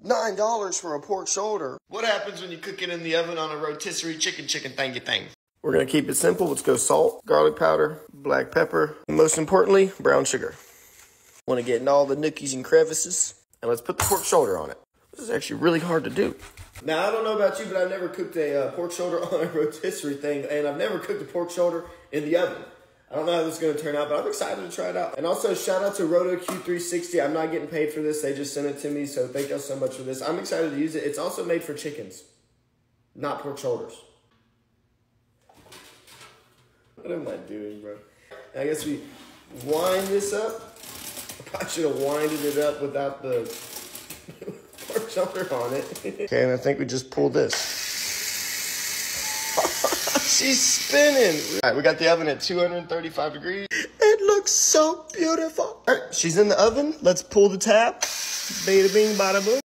Nine dollars for a pork shoulder. What happens when you cook it in the oven on a rotisserie chicken chicken thingy thing? We're gonna keep it simple. Let's go salt, garlic powder, black pepper, and most importantly, brown sugar. Wanna get in all the nookies and crevices. And let's put the pork shoulder on it. This is actually really hard to do. Now, I don't know about you, but I've never cooked a uh, pork shoulder on a rotisserie thing, and I've never cooked a pork shoulder in the oven. I don't know how this is going to turn out, but I'm excited to try it out. And also, shout out to RotoQ360. I'm not getting paid for this. They just sent it to me, so thank y'all so much for this. I'm excited to use it. It's also made for chickens, not pork shoulders. What am I doing, bro? I guess we wind this up. I should have winded it up without the pork shoulder on it. okay, and I think we just pull this. She's spinning. All right, we got the oven at 235 degrees. It looks so beautiful. All right, she's in the oven. Let's pull the tab. Bada bing, bada boom.